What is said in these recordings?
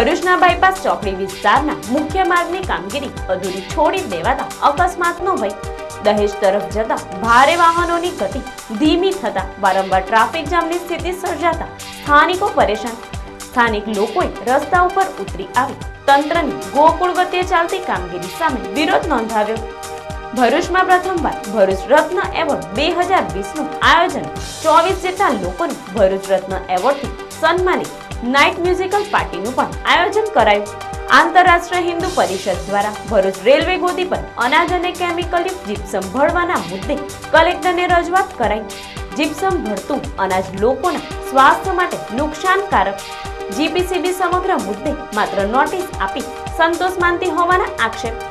ભરૂચના બાયપાસ ચોકડી વિસ્તારના મુખ્ય માર્ગની કામગીરી અધૂરી છોડી દેવાતા અકસ્માતનો ભય દહેજ તરફ જતા ભારે વાહનોની ગતિ ધીમી થતા વારંવાર ટ્રાફિક જામની સ્થિતિ સર્જાતા સ્થાનિકો પરેશાન. સ્થાનિક લોકોએ રસ્તા ઉપર ઉતરી આવી તંત્રની ગોકુળ ગતિએ ચાલતી કામગીરી સામે વિરોધ નોંધાવ્યો. ભરૂચમાં પ્રથમવાર ભરૂચ રત્ન એવોર્ડ બે હજાર વીસનું આયોજન ચોવીસ જેટલા લોકોને ભરૂચ રત્ન એવોર્ડથી સન્માનિત નાઇટ મ્યુઝિકલ પાર્ટીનું પણ આયોજન કરાયું. આંતરરાષ્ટ્રીય હિન્દુ પરિષદ દ્વારા ભરૂચ રેલવે ગોદી પર અનાજ અને કેમિકલયુક્ત જીપ્સમ ભરવાના મુદ્દે કલેક્ટરને રજૂઆત કરાઈ. જીપ્સમ ભરતું અનાજ લોકોના સ્વાસ્થ્ય માટે નુકસાનકારક. જીપીસીબી સમગ્ર મુદ્દે માત્ર નોટિસ આપી સંતોષ માનતી હોવાના આક્ષેપ.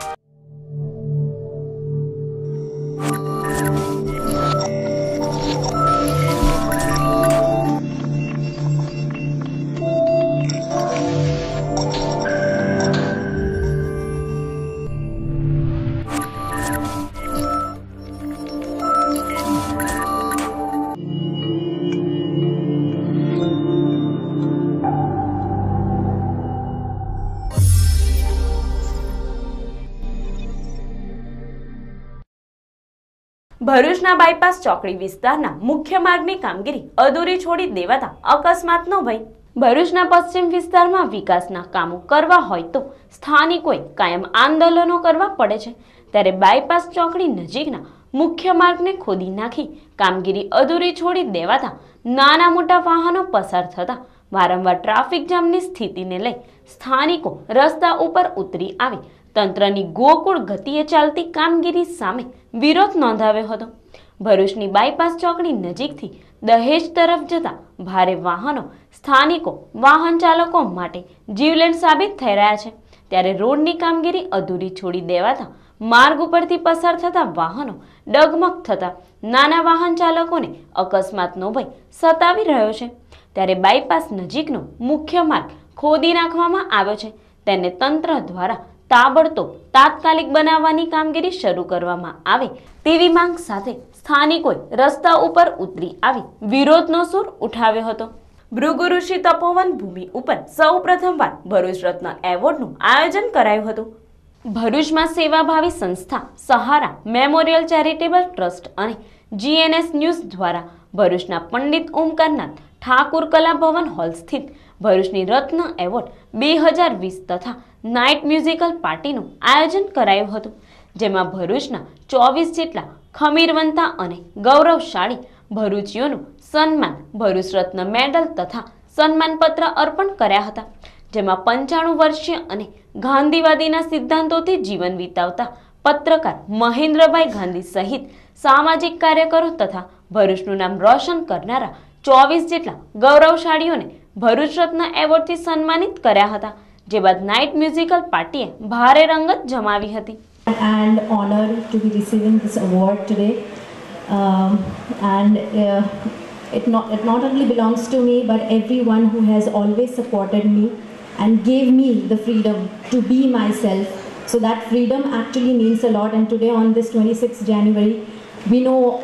ભરૂચના બાયપાસ ચોકડી વિસ્તારના મુખ્ય માર્ગની કામગીરી અધૂરી છોડી દેવાતા અકસ્માતનો ભય ભરૂચના પશ્ચિમ વિસ્તારમાં વિકાસના કામો કરવા હોય તો સ્થાનિકોએ કાયમ આંદોલનો કરવા પડે છે. ત્યારે બાયપાસ ચોકડી નજીકના મુખ્ય માર્ગને ખોદી નાખી કામગીરી અધૂરી છોડી દેવાતા નાના મોટા વાહનો પસાર થતા વારંવાર ટ્રાફિક જામની સ્થિતિને લઈ સ્થાનિકો રસ્તા ઉપર ઉતરી આવી તંત્રની ગોકુળ ગતિએ ચાલતી કામગીરી સામે વિરોધ નોંધાવ્યો હતો. ભરૂચની બાયપાસ ચોકડી નજીકથી દહેજ તરફ જતા ભારે વાહનો સ્થાનિકો, વાહન ચાલકો માટે જીવલેણ સાબિત થઈ રહ્યા છે. ત્યારે રોડની કામગીરી અધૂરી છોડી દેવાતા માર્ગ ઉપરથી પસાર થતા વાહનો ડગમગ થતા નાના વાહન ચાલકોને અકસ્માતનો ભય સતાવી રહ્યો છે. ત્યારે બાયપાસ નજીકનો મુખ્ય માર્ગ ખોદી નાખવામાં આવ્યો છે. તેને તંત્ર દ્વારા તાબડતોબ તાત્કાલિક બનાવવાની કામગીરી શરૂ કરવામાં આવે. તેવી માંગ સાથે સ્થાનિકોએ રસ્તા ઉપર ઉતરી આવી વિરોધનો સૂર ઉઠાવ્યો હતો. ભૃગુ તપોવન ભૂમિ ઉપર સૌ પ્રથમવાર ભરૂચ રત્ન એવોર્ડનું આયોજન કરાયું હતું. ભરૂચમાં સેવાભાવી સંસ્થા સહારા મેમોરિયલ ચેરિટેબલ ટ્રસ્ટ અને જીએનએસ ન્યૂઝ દ્વારા ભરૂચના પંડિત ઓમકારનાથ ઠાકુર કલા ભવન હોલ સ્થિત ભરૂચની રત્ન એવોર્ડ બે હજાર વીસ તથા નાઇટ મ્યુઝિકલ પાર્ટીનું આયોજન કરાયું હતું, જેમાં ભરૂચના ચોવીસ જેટલા ખમીરવંતા અને ગૌરવશાળી ભરૂચીઓનું સન્માન, ભરૂચ રત્ન મેડલ તથા સન્માનપત્ર અર્પણ કર્યા હતા, જેમાં પંચાણું વર્ષીય અને ગાંધીવાદીના સિદ્ધાંતોથી જીવન વિતાવતા પત્રકાર મહેન્દ્રભાઈ ગાંધી સહિત સામાજિક કાર્યકરો તથા ભરૂચનું નામ રોશન કરનારા ચોવીસ જેટલા ગૌરવશાળીઓને ભરૂચ રત્ન એવોર્ડથી સન્માનિત કર્યા હતા. જે બાદ નાઇટ મ્યુઝિકલ પાર્ટીએ ભારે રંગત જમાવી હતી and honored to be receiving this award today. Um, and uh, it, not, it not only belongs to me, but everyone who has always supported me and gave me the freedom to be myself. So that freedom actually means a lot. And today, on this 26th January, we know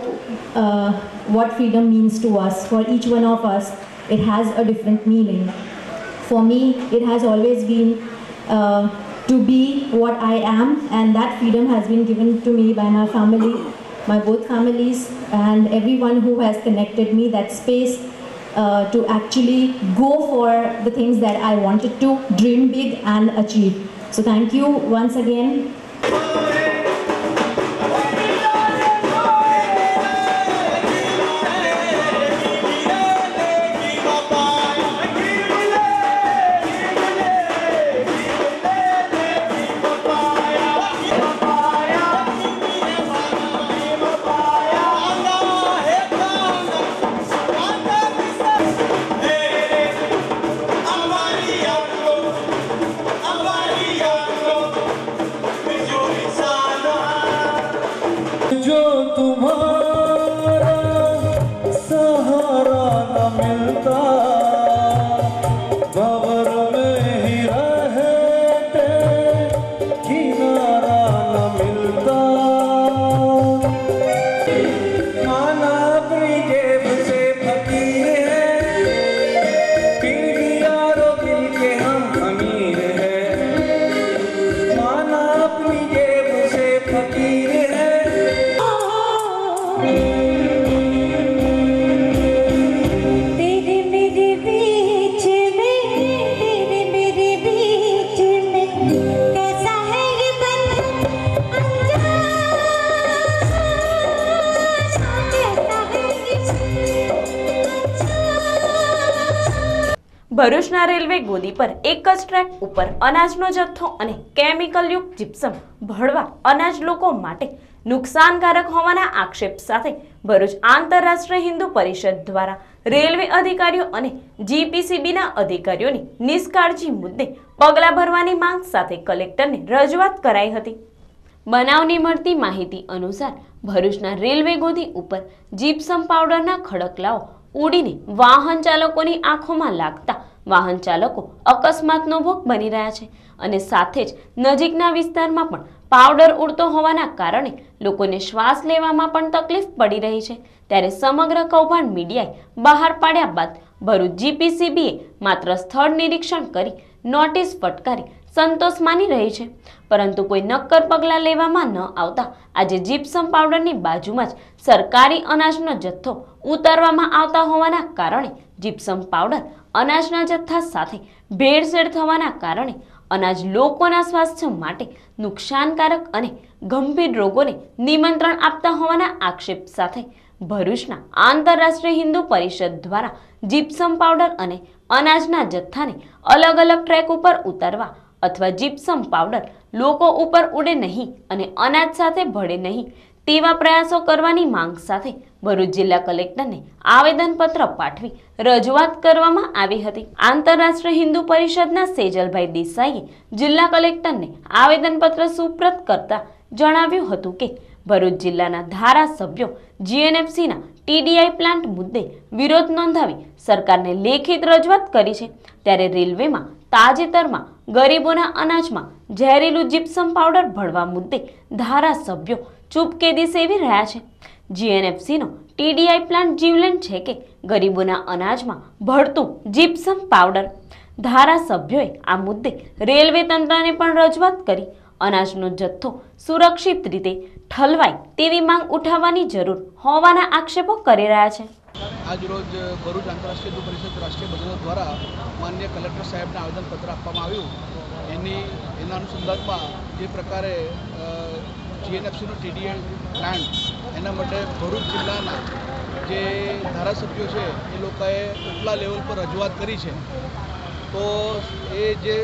uh, what freedom means to us. For each one of us, it has a different meaning. For me, it has always been uh, to be what I am, and that freedom has been given to me by my family, my both families, and everyone who has connected me that space uh, to actually go for the things that I wanted to dream big and achieve. So, thank you once again. ભરૂચના railway ગોદી પર એક જ track ઉપર અનાજનો જથ્થો અને કેમિકલયુક્ત gypsum ભળવા અનાજ લોકો માટે નુકસાનકારક હોવાના આક્ષેપ સાથે ભરૂચ આંતરરાષ્ટ્રીય હિન્દુ પરિષદ દ્વારા રેલવે અધિકારીઓ અને જીપીસીબીના અધિકારીઓની નિષ્કાળજી મુદ્દે પગલાં ભરવાની માંગ સાથે કલેક્ટરને રજૂઆત કરાઈ હતી. બનાવની મળતી માહિતી અનુસાર ભરૂચના રેલવે ગોદી ઉપર જીપ્સમ પાવડરના ખડકલાઓ ઉડીને વાહન ચાલકોની આંખોમાં લાગતા વાહન ચાલકો અકસ્માતનો ભોગ બની રહ્યા છે અને સાથે જ નજીકના વિસ્તારમાં પણ પાવડર ઉડતો હોવાના કારણે લોકોને શ્વાસ લેવામાં પણ તકલીફ પડી રહી છે. ત્યારે સમગ્ર કૌભાંડ મીડિયાએ બહાર પાડ્યા બાદ ભરૂચ જીપીસીબીએ માત્ર સ્થળ નિરીક્ષણ કરી નોટિસ ફટકારી સંતોષ માની રહી છે. પરંતુ કોઈ નક્કર પગલાં લેવામાં ન આવતા આજે જીપ્સમ પાવડરની બાજુમાં જ સરકારી અનાજનો જથ્થો ઉતારવામાં આવતા હોવાના કારણે જીપ્સમ પાવડર અનાજના જથ્થા સાથે ભેળસેળ થવાના કારણે અનાજ લોકોના સ્વાસ્થ્ય માટે નુકસાનકારક અને ગંભીર રોગોને નિમંત્રણ આપતા હોવાના આક્ષેપ સાથે ભરૂચના આંતરરાષ્ટ્રીય હિન્દુ પરિષદ દ્વારા જીપ્સમ પાવડર અને અનાજના જથ્થાને અલગ અલગ ટ્રેક ઉપર ઉતારવા અથવા જીપ્સમ પાવડર લોકો ઉપર ઉડે નહીં અને અનાજ સાથે ભળે નહીં તેવા પ્રયાસો કરવાની માંગ સાથે ભરૂચ જિલ્લા કલેક્ટરને આવેદનપત્ર પાઠવી રજૂઆત કરવામાં આવી હતી. આંતરરાષ્ટ્રીય હિન્દુ પરિષદના સેજલભાઈ દેસાઈએ જિલ્લા કલેક્ટરને આવેદનપત્ર સુપ્રત કરતા જણાવ્યું હતું કે, ભરૂચ જિલ્લાના ધારાસભ્યો જીએનએફસીના ટીડીઆઈ પ્લાન્ટ મુદ્દે વિરોધ નોંધાવી સરકારને લેખિત રજૂઆત કરી છે. ત્યારે રેલવેમાં તાજેતરમાં ગરીબોના અનાજમાં ઝેરીલું જીપ્સમ પાવડર ભળવા મુદ્દે ધારાસભ્યો ચૂપકેદી સેવી રહ્યા છે. જીએનએફસીનો ટીડીઆઈ પ્લાન્ટ જીવલેણ છે કે ગરીબોના અનાજમાં ભળતું જીપ્સમ પાવડર ધારાસભ્યોએ આ મુદ્દે રેલવે તંત્રને પણ રજૂઆત કરી. અનાજનો જથ્થો સુરક્ષિત રીતે ઠલવાય તેવી માંગ ઉઠાવવાની જરૂર હોવાના આક્ષેપો કરી રહ્યા છે. આજરોજ ભરૂચ આંતરરાષ્ટ્રીય હિન્દુ પરિષદ રાષ્ટ્રીય ભજનો દ્વારા માન્ય કલેક્ટર સાહેબને આવેદનપત્ર આપવામાં આવ્યું. એની, એના અનુસંધાનમાં જે પ્રકારે જીએનએફસીનો ટીડીએલ પ્લાન્ટ એના માટે ભરૂચ જિલ્લાના જે ધારાસભ્યો છે, એ લોકોએ ઉપલા લેવલ પર રજૂઆત કરી છે. તો એ જે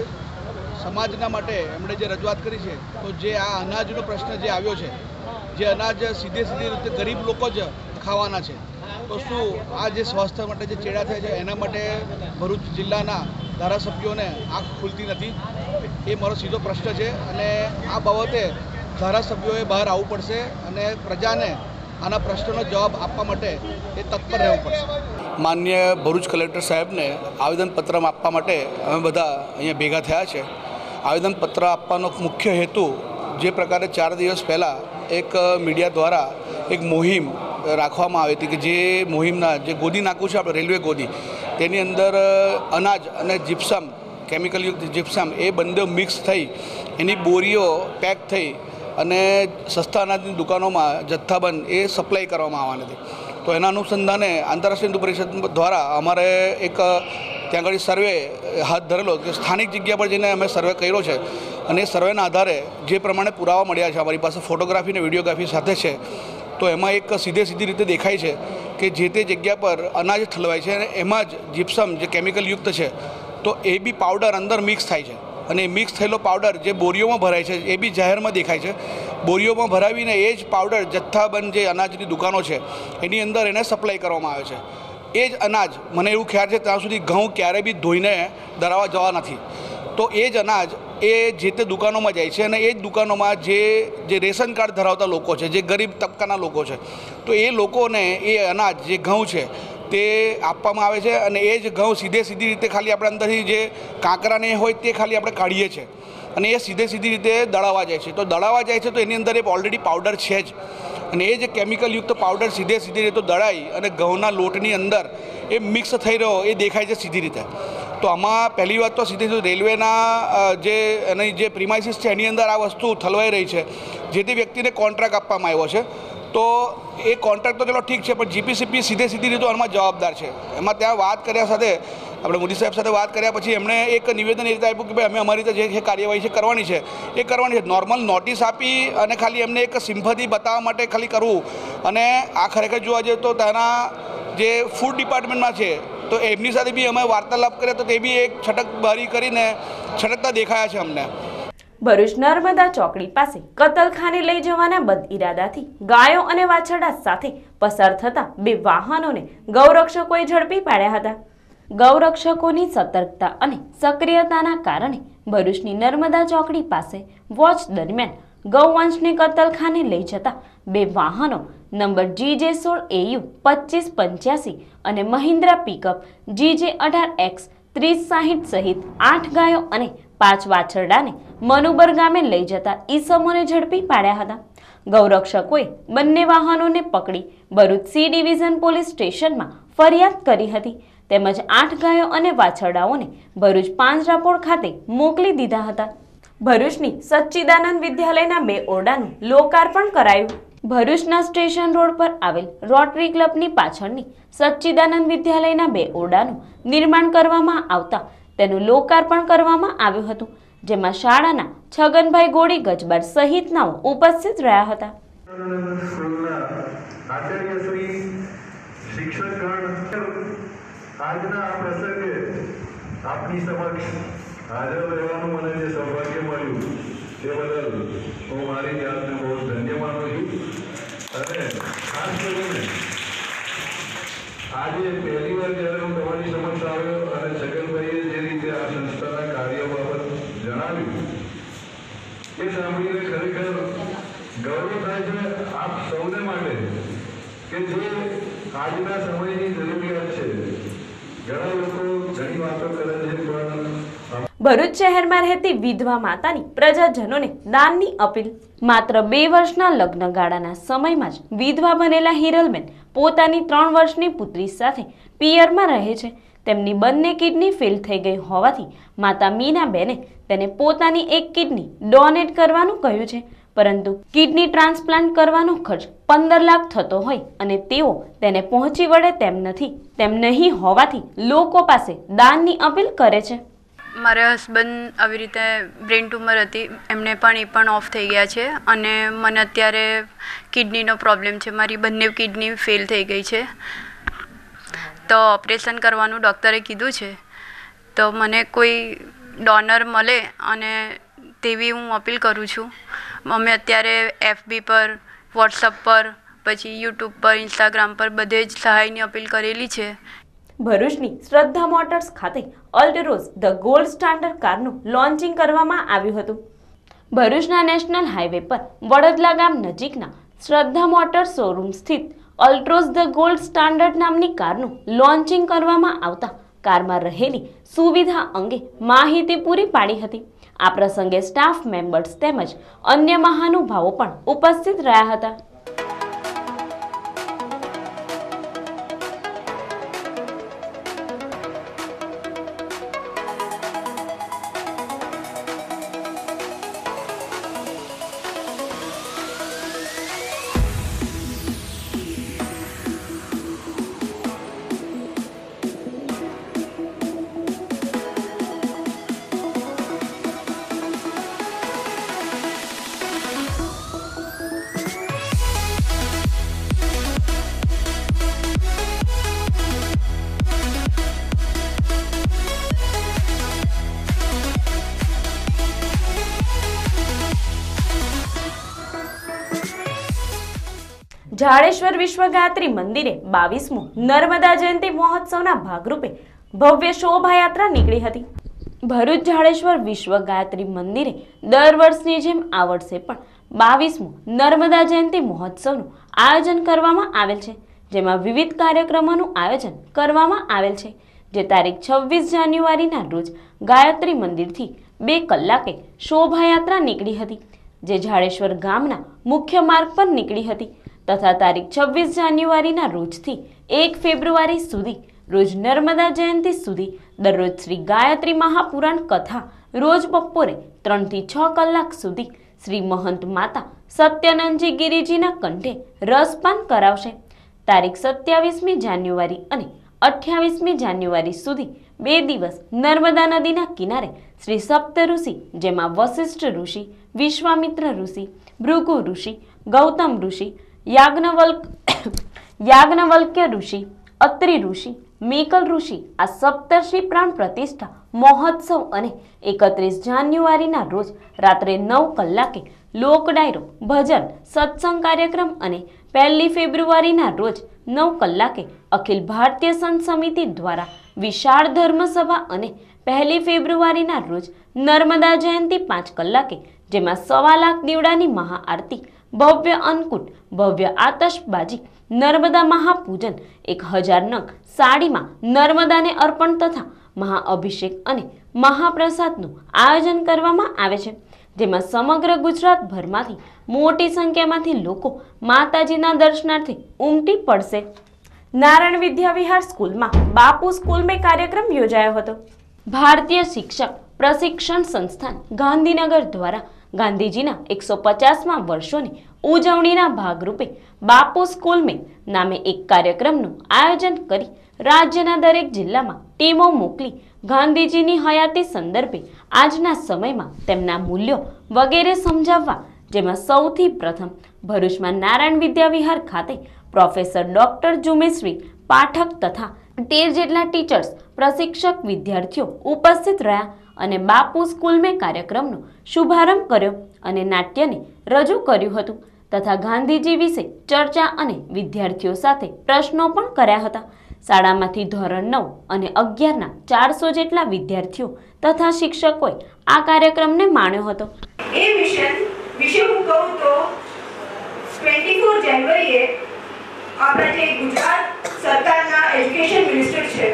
સમાજના માટે એમણે જે રજૂઆત કરી છે, તો જે આ અનાજનો પ્રશ્ન જે આવ્યો છે, જે અનાજ સીધે સીધી રીતે ગરીબ લોકો જ ખાવાના છે. તો શું આ જે સ્વાસ્થ્ય માટે જે ચેડા થાય છે, એના માટે ભરૂચ જિલ્લાના ધારાસભ્યોને આંખ ખુલતી નથી? એ મારો સીધો પ્રશ્ન છે અને આ બાબતે ધારાસભ્યોએ બહાર આવવું પડશે અને પ્રજાને આના પ્રશ્નોનો જવાબ આપવા માટે એ તત્પર રહેવું પડશે. માન્ય ભરૂચ કલેક્ટર સાહેબને આવેદનપત્ર આપવા માટે અમે બધા અહીંયા ભેગા થયા છે. આવેદનપત્ર આપવાનો મુખ્ય હેતુ જે પ્રકારે ચાર દિવસ પહેલાં એક મીડિયા દ્વારા એક મુહિમ રાખવામાં આવી હતી કે જે મોહિમના જે ગોદી નાખવું છે આપણે રેલવે ગોદી, તેની અંદર અનાજ અને જીપ્સમ કેમિકલયુક્ત જીપ્સમ એ બંને મિક્સ થઈ એની બોરીઓ પેક થઈ અને સસ્તા અનાજની દુકાનોમાં જથ્થાબંધ એ સપ્લાય કરવામાં આવવાની હતી. તો એના અનુસંધાને આંતરરાષ્ટ્રીય હિન્દુ પરિષદ દ્વારા અમારે એક ત્યાં આગળ સર્વે હાથ ધરેલો કે સ્થાનિક જગ્યા પર જઈને અમે સર્વે કર્યો છે. અને એ સર્વેના આધારે જે પ્રમાણે પુરાવા મળ્યા છે, અમારી પાસે ફોટોગ્રાફી અને વિડીયોગ્રાફી સાથે છે, તો એમાં એક સીધે સીધી રીતે દેખાય છે કે જે તે જગ્યા પર અનાજ ઠલવાય છે અને એમાં જ જીપ્સમ જે કેમિકલયુક્ત છે, તો એ બી પાવડર અંદર મિક્સ થાય છે. અને મિક્સ થયેલો પાવડર જે બોરીઓમાં ભરાય છે, એ બી જાહેરમાં દેખાય છે. બોરીઓમાં ભરાવીને એ જ પાવડર જથ્થાબંધ જે અનાજની દુકાનો છે, એની અંદર એને સપ્લાય કરવામાં આવે છે. એ જ અનાજ, મને એવું ખ્યાલ છે ત્યાં સુધી ઘઉં ક્યારેય બી ધોઈને દરાવા જવા નથી. તો એ જ અનાજ એ જે તે દુકાનોમાં જાય છે અને એ જ દુકાનોમાં જે જે રેશન કાર્ડ ધરાવતા લોકો છે, જે ગરીબ તબક્કાના લોકો છે, તો એ લોકોને એ અનાજ, જે ઘઉં છે તે આપવામાં આવે છે અને એ જ ઘઉં સીધે સીધી રીતે ખાલી આપણે અંદરથી જે કાંકરાને હોય તે ખાલી આપણે કાઢીએ છીએ. અને એ સીધે સીધી રીતે દળાવા જાય છે. તો દળાવા જાય છે તો એની અંદર એ ઓલરેડી પાવડર છે જ. અને એ જે કેમિકલયુક્ત પાવડર સીધે સીધી રીતે દળાઈ અને ઘઉંના લોટની અંદર એ મિક્સ થઈ રહ્યો, એ દેખાય છે સીધી રીતે. તો આમાં પહેલી વાત તો સીધી સીધું રેલવેના જે એની જે પ્રિમાઇસીસ છે એની અંદર આ વસ્તુ ઠલવાઈ રહી છે. જે તે વ્યક્તિને કોન્ટ્રાક્ટ આપવામાં આવ્યો છે. તો એ કોન્ટ્રાક્ટ તો ચલો ઠીક છે, પણ જીપીસીપી સીધે સીધી રીતે આમાં જવાબદાર છે. એમાં ત્યાં વાત કર્યા સાથે, આપણે મોદી સાહેબ સાથે વાત કર્યા પછી એમણે એક નિવેદન એ રીતે આપ્યું કે ભાઈ અમે અમારી રીતે જે કાર્યવાહી છે કરવાની છે. એ કરવાની છે. નોર્મલ નોટિસ આપી અને ખાલી એમને એક સિમ્પથી બતાવવા માટે ખાલી કરવું અને આ ખરેખર જોવા જઈએ તો તેના જે ફૂડ ડિપાર્ટમેન્ટમાં છે, તો એમની સાથે બી અમે વાર્તાલાપ કર્યા તો તે બી એક છટકબારી કરીને છટકતા દેખાયા છે અમને. ભરૂચ નર્મદા ચોકડી પાસે કતલખાને લઈ જવાના બદ ઇરાદાથી ગાયો અને વાછરડા સાથે પસાર થતા બે વાહનોને ગૌરક્ષકોએ ઝડપી પાડ્યા હતા. ગૌરક્ષકોની સતર્કતા અને સક્રિયતાના કારણે ભરૂચની નર્મદા ચોકડી પાસે વોચ દરમિયાન ગૌવંશને કતલખાને લઈ જતા બે વાહનો નંબર જીજે સોળ એયુ પચીસ પંચ્યાસી અને મહિન્દ્રા પિકઅપ જીજે અઢાર એક્સ ત્રીસ સાહીઠ સહિત આઠ ગાયો અને પાંચ વાછરડાને મનુબર ગામે લઈ જતા ઈસમોને ઝડપી પાડ્યા હતા. ગૌરક્ષકોએ બંને વાહનોને પકડી ભરૂચ સી ડિવિઝન પોલીસ સ્ટેશનમાં ફરિયાદ કરી હતી. તેમજ આઠ ગાયો અને વાછરડાઓને ભરૂચ પાંજરાપોળ ખાતે મોકલી દીધા હતા. ભરૂચની સચ્ચિદાનંદ વિદ્યાલયના બે ઓરડાનું લોકાર્પણ કરાયું. ભરૂચના સ્ટેશન રોડ પર આવેલ રોટરી ક્લબની પાછળની સચ્ચિદાનંદ વિદ્યાલયના બે ઓરડાનું નિર્માણ કરવામાં આવતા તેનું લોકાર્પણ કરવામાં આવ્યું હતું. જેમાં શાળાના છગનભાઈ ગોળી ગજબાર સહિતનાઓ ઉપસ્થિત રહ્યા હતા. સ્કૂલના આચાર્યશ્રી શિક્ષકગણ આજના આ પ્રસંગે આપની સમક્ષ હાજર રહેવાનું મને જે સૌભાગ્ય મળ્યું તે બદલ હું મારી જાતને બહુ ધન્ય માનું છું અને ખાસ કરીને આજે પહેલી વાર જ્યારે હું તમારી સમક્ષ આવ્યો અને છગનભાઈએ જે રીતે આ સંસ્થાના કાર્યો બાબત જણાવ્યું એ સાંભળીને ખરેખર ગૌરવ થાય છે આપ સૌને માટે કે જે આજના સમયની જરૂરિયાત છે. ઘણા લોકો ઘણી વાતો કરે છે, પણ ભરૂચ શહેરમાં રહેતી વિધવા માતાની પ્રજાજનોને દાનની અપીલ. માત્ર બે વર્ષના લગ્નગાળાના સમયમાં જ વિધવા બનેલા હિરલબેન પોતાની ત્રણ વર્ષની પુત્રી સાથે પિયરમાં રહે છે. તેમની બંને કિડની ફેલ થઈ ગઈ હોવાથી માતા મીનાબેને તેને પોતાની એક કિડની ડોનેટ કરવાનું કહ્યું છે. પરંતુ કિડની ટ્રાન્સપ્લાન્ટ કરવાનો ખર્ચ પંદર લાખ થતો હોય અને તેઓ તેને પહોંચી વળે તેમ નથી. તેમ નહીં હોવાથી લોકો પાસે દાનની અપીલ કરે છે. મારા હસબન્ડ આવી રીતે બ્રેન ટ્યુમર હતી. એમને પણ એ પણ ઓફ થઈ ગયા છે અને મને અત્યારે કિડનીનો પ્રોબ્લેમ છે. મારી બંને કિડની ફેલ થઈ ગઈ છે. તો ઓપરેશન કરવાનું ડૉક્ટરે કીધું છે. તો મને કોઈ ડોનર મળે અને તેવી હું અપીલ કરું છું. અમે અત્યારે એફબી પર વોટ્સઅપ પર, પછી યુટ્યુબ પર ઇન્સ્ટાગ્રામ પર બધે જ સહાયની અપીલ કરેલી છે. ભરૂચની શ્રદ્ધા મોટર્સ ખાતે અલ્ટરોઝ ધ ગોલ્ડ સ્ટાન્ડર્ડ કારનું લોન્ચિંગ કરવામાં આવ્યું હતું. ભરૂચના નેશનલ હાઈવે પર વડોદરા ગામ નજીકના શ્રદ્ધા મોટર્સ શોરૂમ સ્થિત અલ્ટ્રોઝ ધ ગોલ્ડ સ્ટાન્ડર્ડ નામની કારનું લોન્ચિંગ કરવામાં આવતા કારમાં રહેલી સુવિધા અંગે માહિતી પૂરી પાડી હતી. આ પ્રસંગે સ્ટાફ મેમ્બર્સ તેમજ અન્ય મહાનુભાવો પણ ઉપસ્થિત રહ્યા હતા. જાડેશ્વર વિશ્વગાયત્રી મંદિરે બાવીસમો નર્મદા જયંતિ મહોત્સવના ભાગરૂપે ભવ્ય શોભાયાત્રા નીકળી હતી. ભરૂચ જાડેશ્વર વિશ્વ ગાયત્રી મંદિરે દર વર્ષની જેમ આ વર્ષે પણ બાવીસમો નર્મદા જયંતિ મહોત્સવનું આયોજન કરવામાં આવેલ છે, જેમાં વિવિધ કાર્યક્રમોનું આયોજન કરવામાં આવેલ છે, જે તારીખ છવ્વીસ જાન્યુઆરીના રોજ ગાયત્રી મંદિરથી બે કલાકે શોભાયાત્રા નીકળી હતી, જે જાડેશ્વર ગામના મુખ્ય માર્ગ પર નીકળી હતી. તથા તારીખ છવ્વીસ જાન્યુઆરીના રોજથી એક ફેબ્રુઆરી સુધી, રોજ નર્મદા જયંતિ સુધી દરરોજ શ્રી ગાયત્રી મહાપુરાણ કથા રોજ બપોરે ત્રણથી છ કલાક સુધી શ્રી મહંત માતા સત્યાનંદજી ગિરિજીના કંઠે રસપાન કરાવશે. તારીખ સત્યાવીસમી જાન્યુઆરી અને અઠ્યાવીસમી જાન્યુઆરી સુધી બે દિવસ નર્મદા નદીના કિનારે શ્રી સપ્ત ઋષિ, જેમાં વશિષ્ઠ ઋષિ, વિશ્વામિત્ર ઋષિ, ભૃગુ ઋષિ, ગૌતમ ઋષિ યાજ્ઞવલ્ક, યાજ્ઞવલ્ક્ય ઋષિ, અત્રિ ઋષિ, મેકલ ઋષિ, આ સપ્તર્ષિ પ્રાણ પ્રતિષ્ઠા, મહોત્સવ અને એકત્રીસ જાન્યુઆરીના રોજ રાત્રે નવ કલાકે લોક ડાયરો, ભજન, સત્સંગ કાર્યક્રમ અને પહેલી ફેબ્રુઆરીના રોજ નવ કલાકે અખિલ ભારતીય સંત સમિતિ દ્વારા વિશાળ ધર્મસભા અને પહેલી ફેબ્રુઆરીના રોજ નર્મદા જયંતિ પાંચ કલાકે, જેમાં સવા લાખ દીવડાની મહાઆરતી ભવ્ય અન્નકૂટ ભવ્ય આતશબાજી, નર્મદા મહાપૂજન, એક હજાર નંગ સાડીમાં નર્મદાને અર્પણ તથા મહાઅભિષેક અને મહાપ્રસાદનું આયોજન કરવામાં આવે છે. જેમાં સમગ્ર ગુજરાતભરમાંથી મોટી સંખ્યામાંથી લોકો માતાજીના દર્શનાર્થે ઉમટી પડશે. નારાયણ વિદ્યાવિહાર સ્કૂલમાં બાપુ સ્કૂલ મેં કાર્યક્રમ યોજાયો હતો. ભારતીય શિક્ષક પ્રશિક્ષણ સંસ્થાન ગાંધીનગર દ્વારા ગાંધીજીના એકસો પચાસમાં વર્ષોની ઉજવણીના ભાગરૂપે બાપુ સ્કૂલ મેં નામે એક કાર્યક્રમનું આયોજન કરી રાજ્યના દરેક જિલ્લામાં ટીમો મોકલી ગાંધીજીની હયાતી સંદર્ભે આજના સમયમાં તેમના મૂલ્યો વગેરે સમજાવવા, જેમાં સૌથી પ્રથમ ભરૂચમાં નારાયણ વિદ્યાવિહાર ખાતે પ્રોફેસર ડોક્ટર જુમેશ્રી પાઠક તથા તેર જેટલા ટીચર્સ, પ્રશિક્ષક વિદ્યાર્થીઓ ઉપસ્થિત રહ્યા. અને બાપુ સ્કૂલ મેં કાર્યક્રમનો શુભારંભ કર્યો અને નાટ્યને રજૂ કર્યું હતું તથા ગાંધીજી વિશે ચર્ચા અને વિદ્યાર્થીઓ સાથે પ્રશ્નો પણ કર્યા હતા. શાળામાંથી ધોરણ નવ અને અગિયારના ચારસો જેટલા વિદ્યાર્થીઓ તથા શિક્ષકોએ આ કાર્યક્રમને માણ્યો હતો. એ મિશન, વિશે હું કહું તો ટ્વેન્ટી ફોર જાન્યુઆરીએ આપણા જે ગુજરાત સરકારના એજ્યુકેશન મિનિસ્ટર છે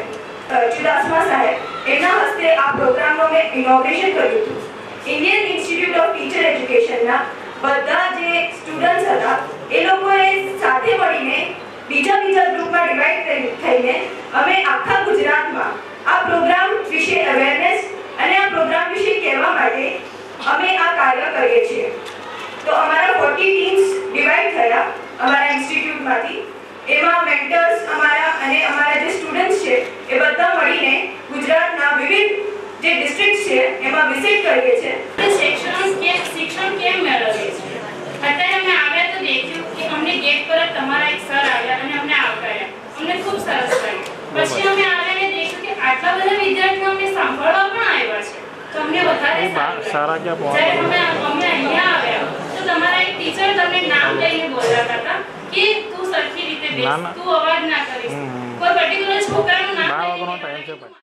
ચુડાસમા સાહેબ એમના હસ્તે આ પ્રોગ્રામનો મેં ઇનોગ્રેશન કર્યું હતું. ઇન્ડિયન ઇન્સ્ટિટ્યૂટ ઓફ ટીચર એજ્યુકેશનના બધા જે સ્ટુડન્ટ્સ હતા, એ લોકોએ સાથે મળીને બીજા બીજા ગ્રુપમાં ડિવાઈડ થઈને અમે આખા ગુજરાતમાં આ પ્રોગ્રામ વિશે અવેરનેસ અને આ પ્રોગ્રામ વિશે કહેવા માટે અમે આ કાર્ય કરીએ છીએ. તો અમારા 40 ટીમ્સ ડિવાઈડ થયા અમારા ઇન્સ્ટિટ્યૂટમાંથી એમાં મેન્ટર્સ અમારા અને અમારા જે સ્ટુડન્ટ્સ છે, એ બધા મળીને ગુજરાતના વિવિધ જે ડિસ્ટ્રિક્ટ છે એમાં વિઝિટ કરીએ છીએ. શિક્ષણ કે શિક્ષણ કેમ મેળવીએ છીએ? અત્યારે અમે આવ્યા તો દેખ્યું કે અમને ગેટ પર તમારા એક સર આવ્યા અને અમને આવકાર્યા. અમને ખૂબ સરસ લાગ્યું. પછી અમે આવ્યા ને દેખ્યું કે આટલા બધા વિદ્યાર્થીઓ અમને સાંભળવા પણ આવ્યા છે. તો અમને વધારે સારું જ્યારે અમે અમે અહીંયા આવ્યા તો તમારા એક ટીચર તમને નામ લઈને બોલાતા હતા કે તું સરખી રીતે બેસ તું અવાજ ના કરીશ. કોઈ પર્ટિક્યુલર છોકરાનું નામ લઈને ટાઈમ છે